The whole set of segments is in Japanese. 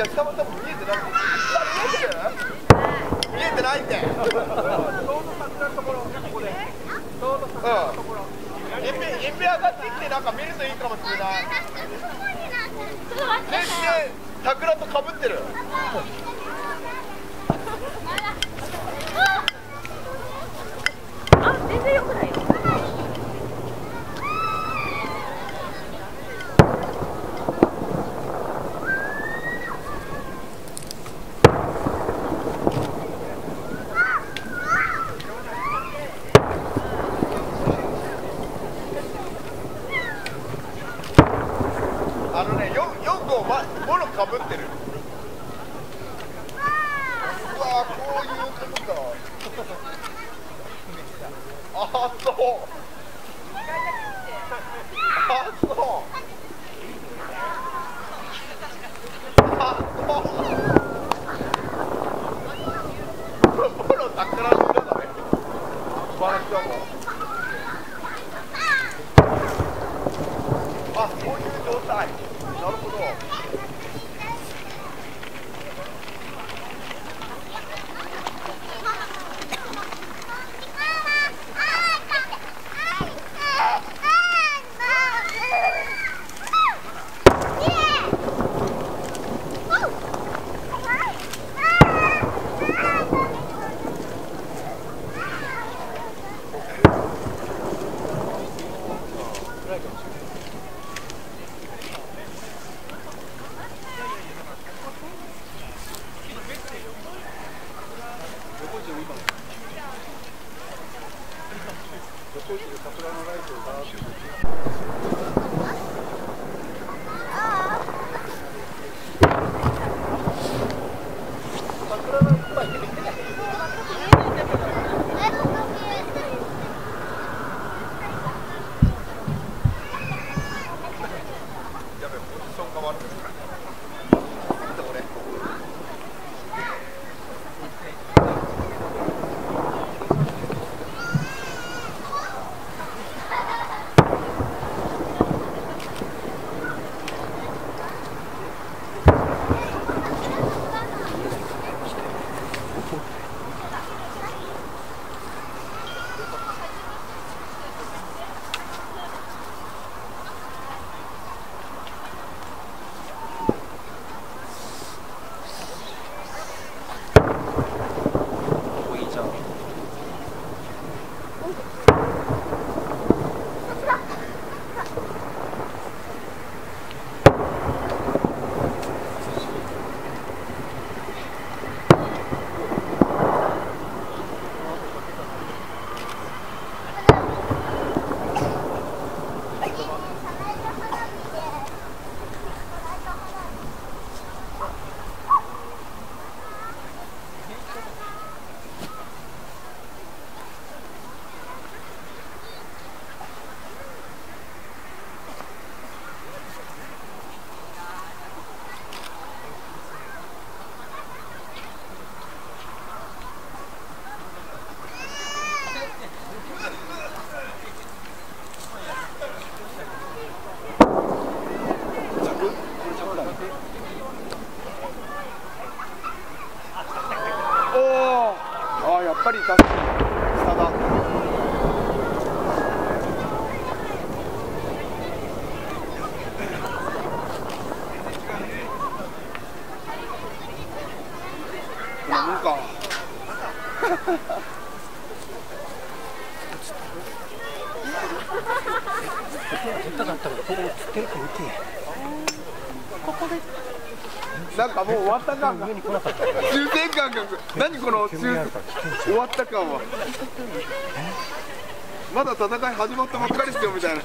や下も多分見えてない見えてる見えてないって。ちょうど桜のところここでちょうど桜のところうんいっぺんいっぺん上がって。きてなんか見るといいかもしれない全然桜と被って。る戦い始まったばっかりですよみたいな。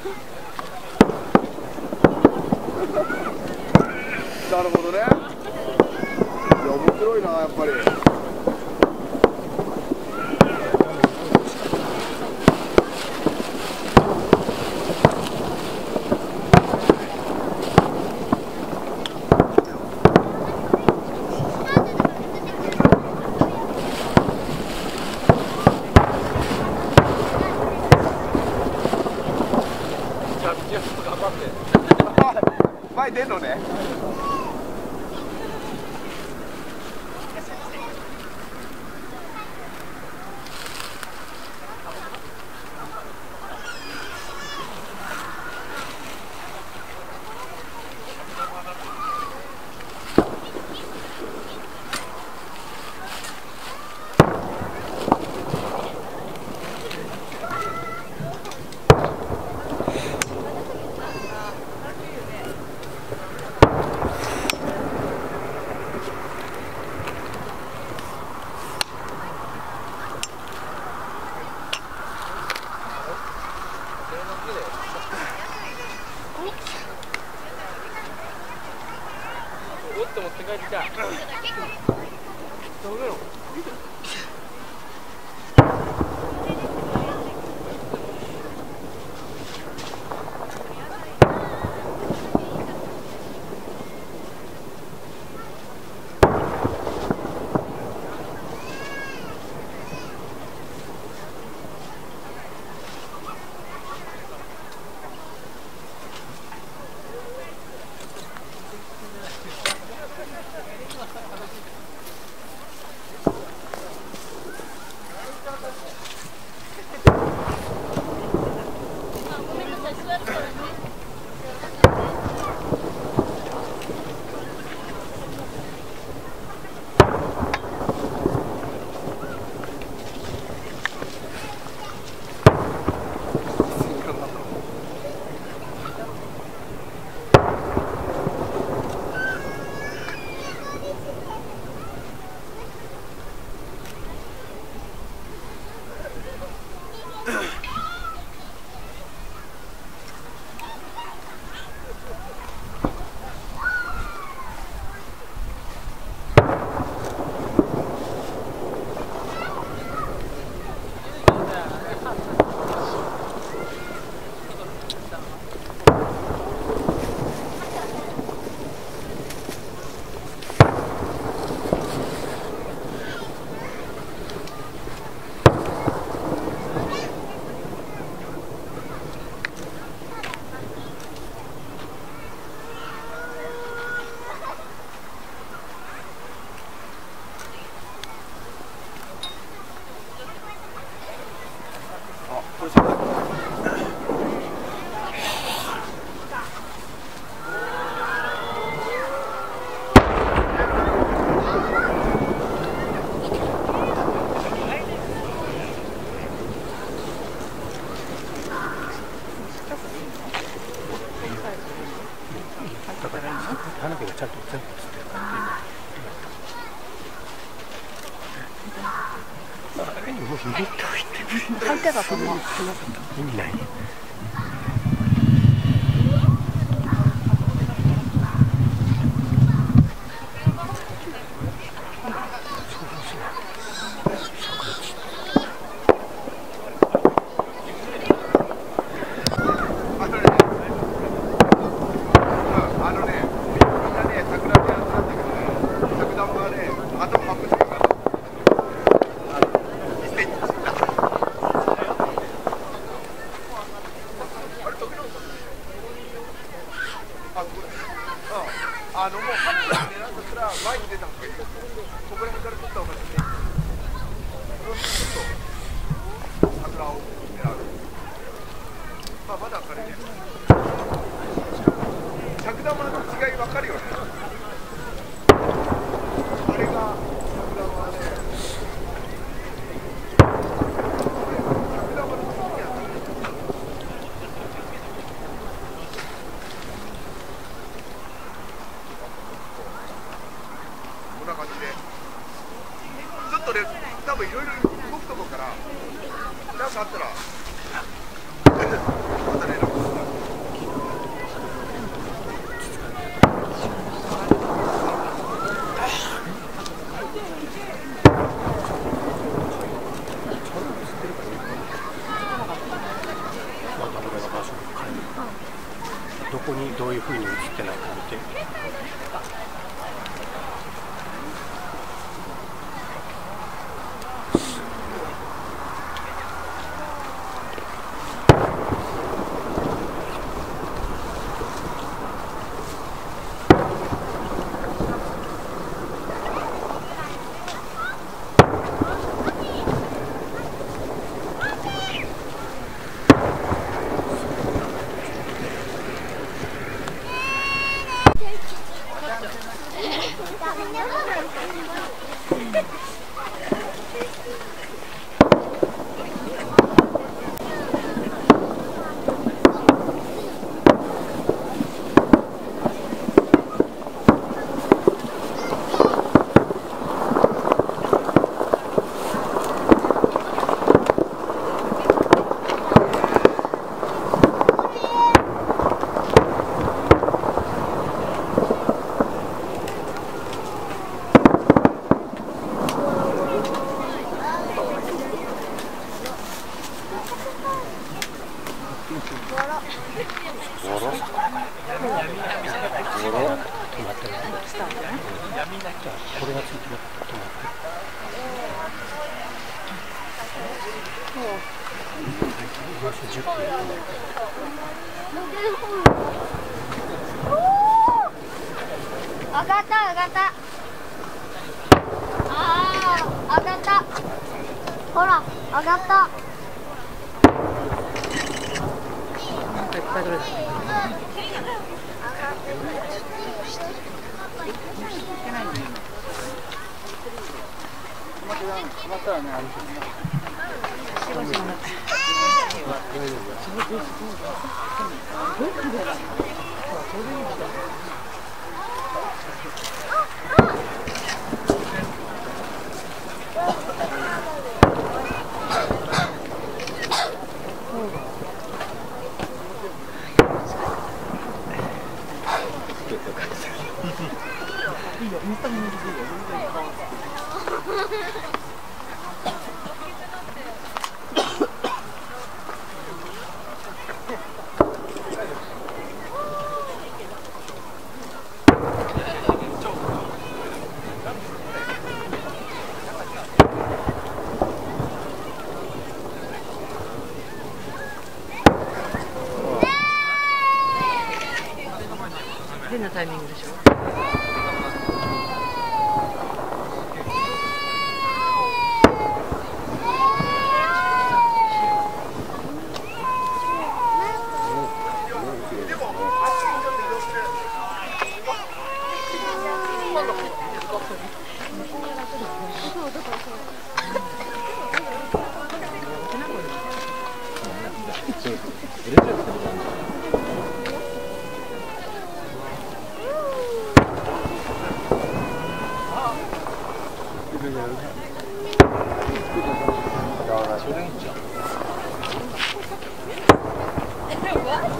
俺らればこの。しゃったら。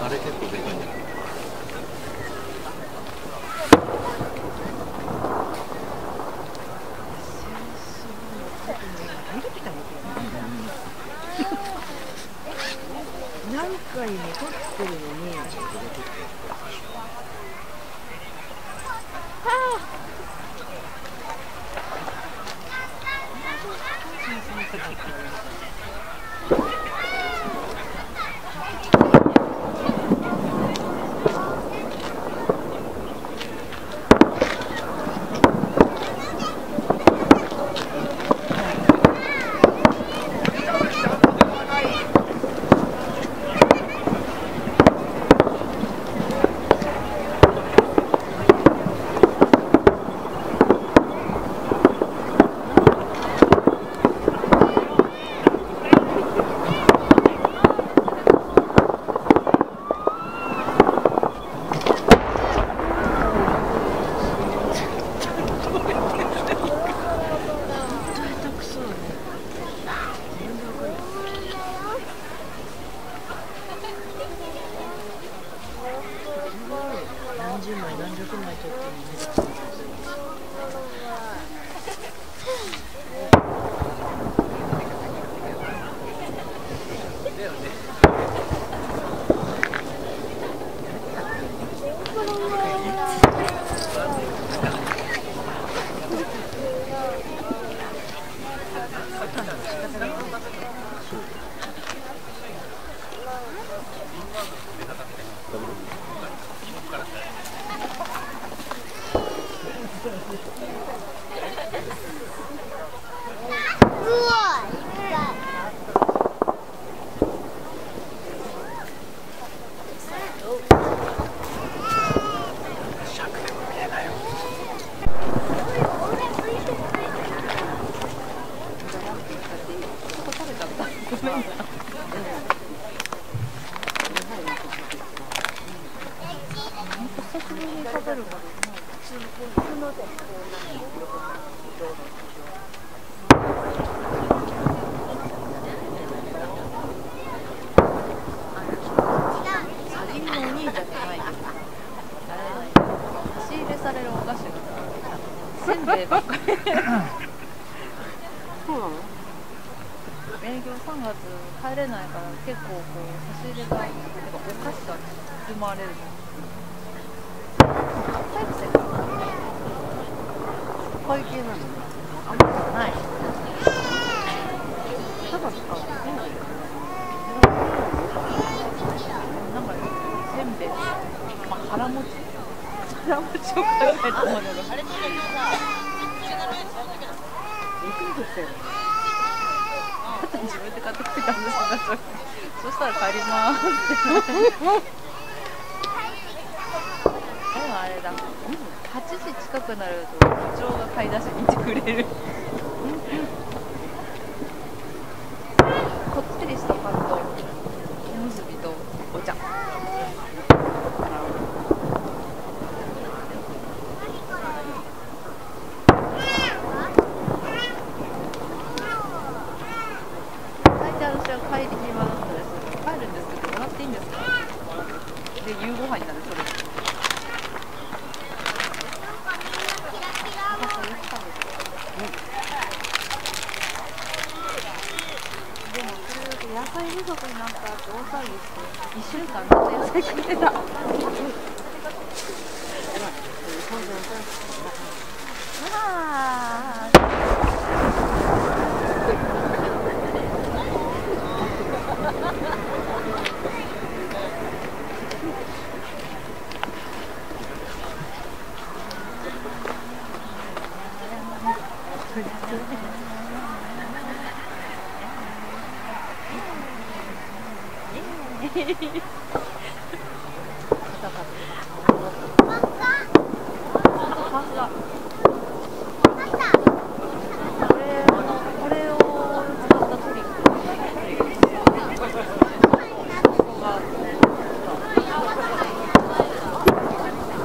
あれ結構でかいんじゃない？あれだ。8時近くなると部長が買い出しに行ってくれるこってりしたパンと手結びとお茶大体私は帰り暇だったです帰るんですけどもらっていいんですかで夕ご飯になるそれあそうよく食べてでもそれだと野菜不足になったって大騒ぎして1週間ずっと野菜食ってたあーパスタこれこれを使ったトリックトリックここが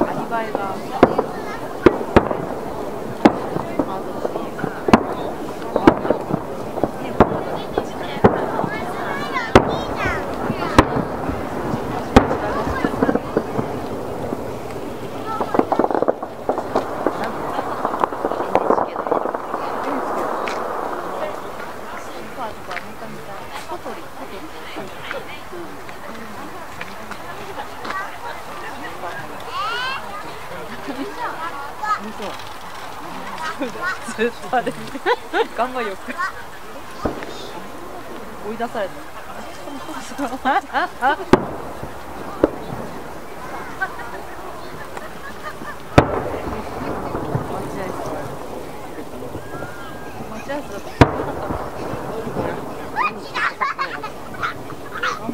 アリバイがあのずっとあれ頑張よ。く追い出された。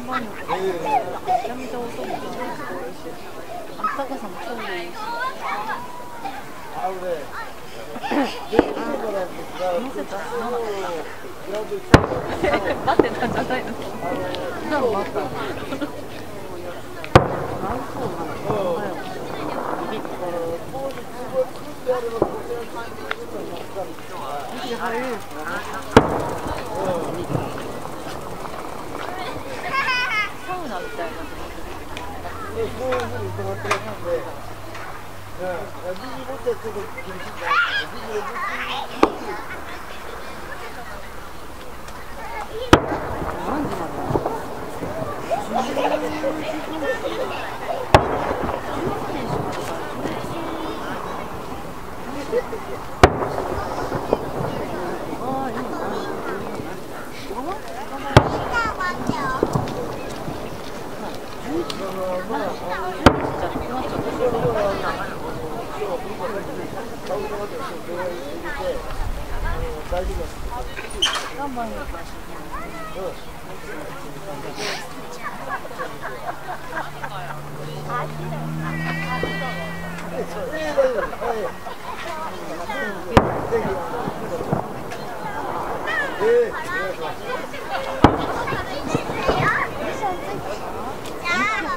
めちゃめちゃ音も聞こえるしあったかさもちょうどいいし。せたの待ってたんじゃないのじゃあまたサウナみたいな何時まで頑張るのか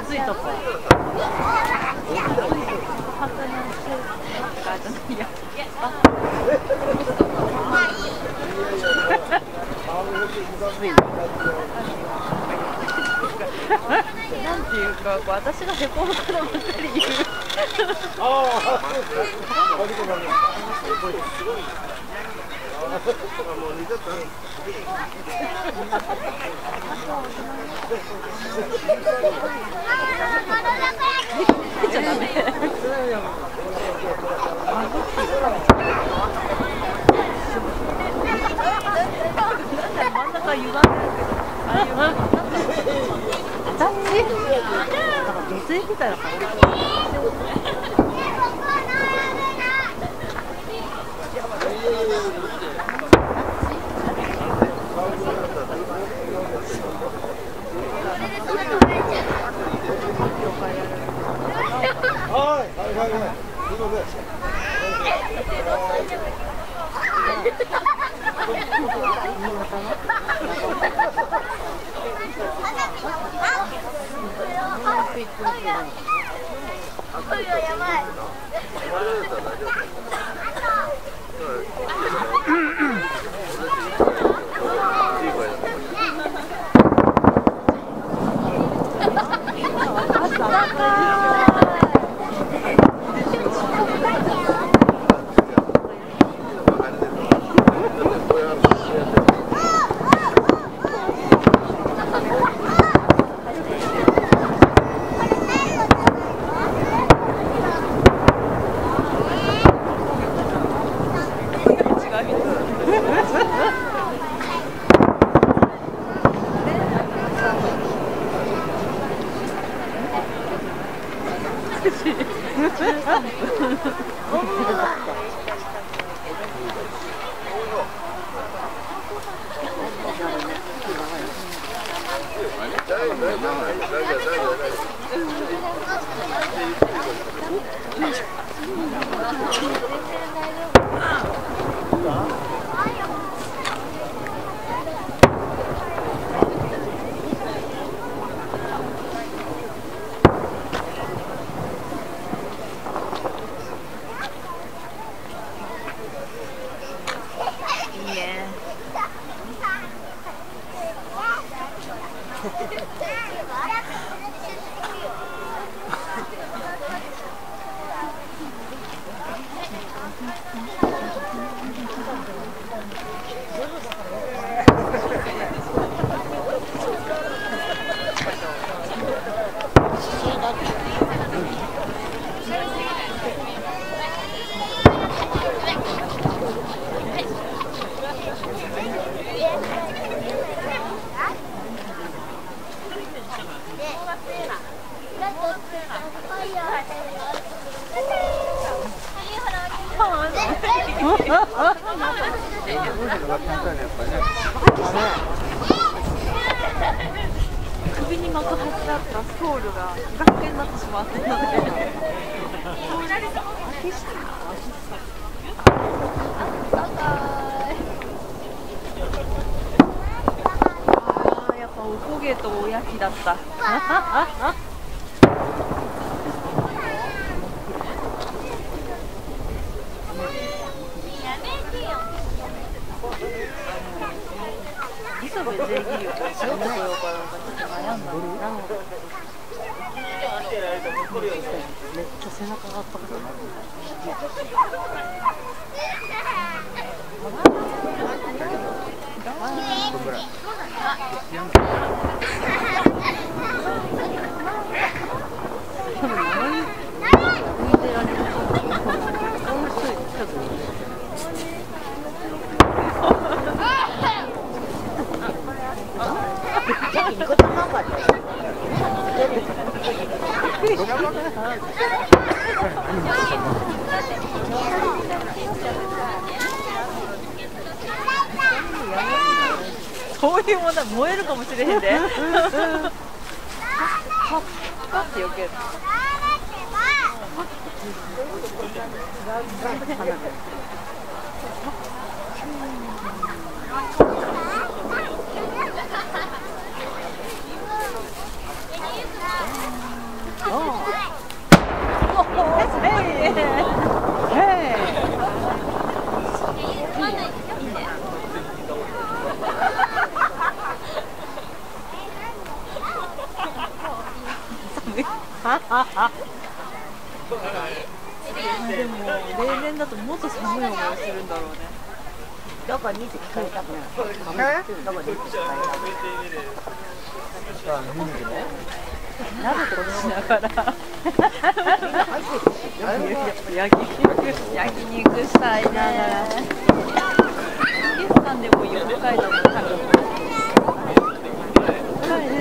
ついたか発電してあじゃないなんていうか、私がへこむからばかり言う。あ、す。い。けど。私だ から女性みたい Hoje. walking. そういうもの燃えるかもしれへんで。てけ。でも例年だともっと寒い思いをするんだろうねどこにって聞かれたくないどこにって聞かれたくない鍋としながら焼き肉したいなん。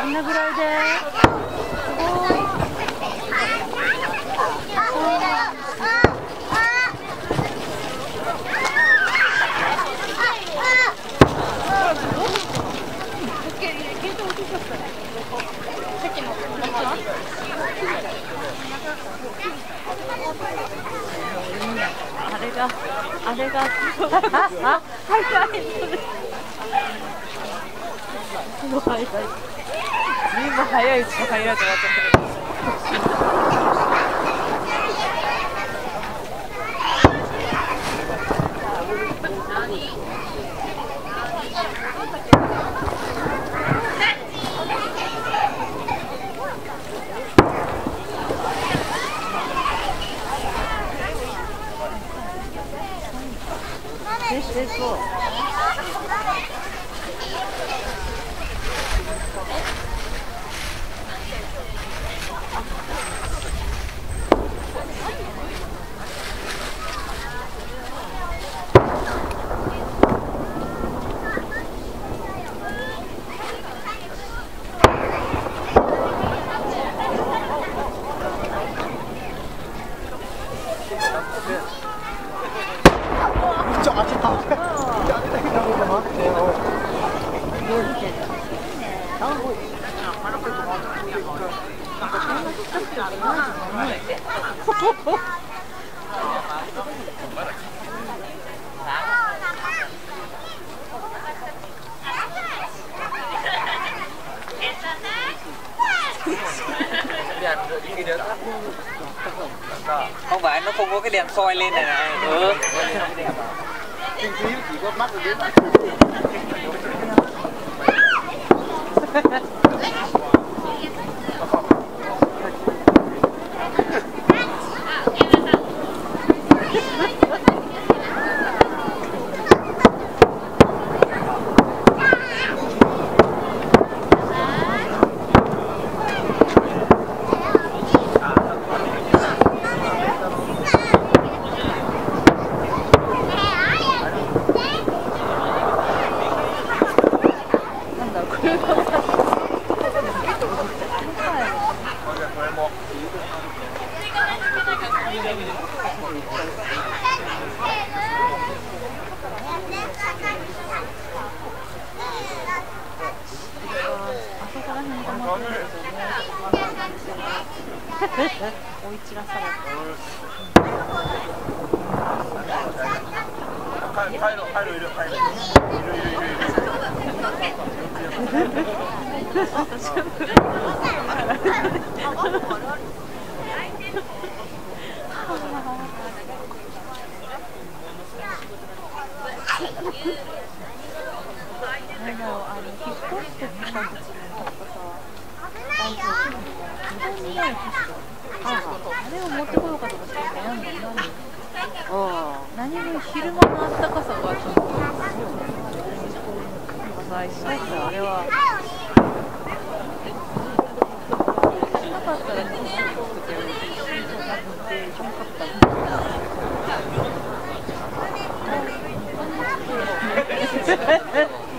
あんなぐらいで。すごい。あれが、あれが、あ、あ、すごい、はいはい。みんな早いうちに入られてもってる。Let's go.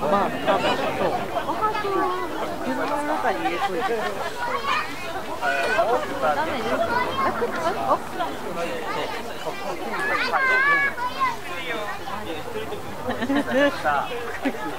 まあ、多分そう。おはしはの中に入れといて。ダメです。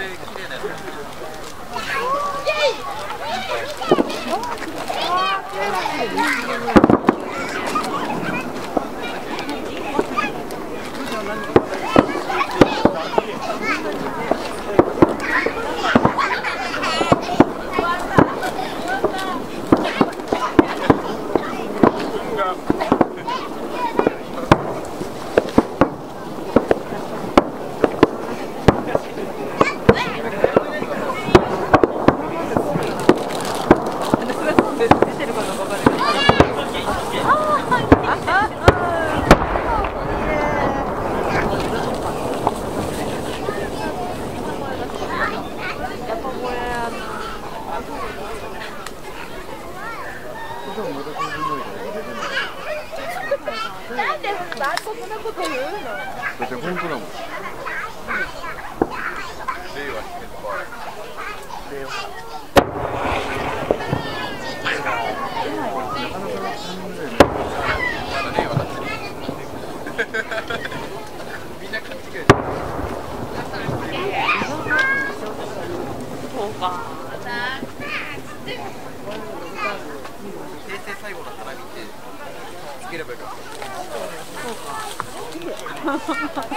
big. long time.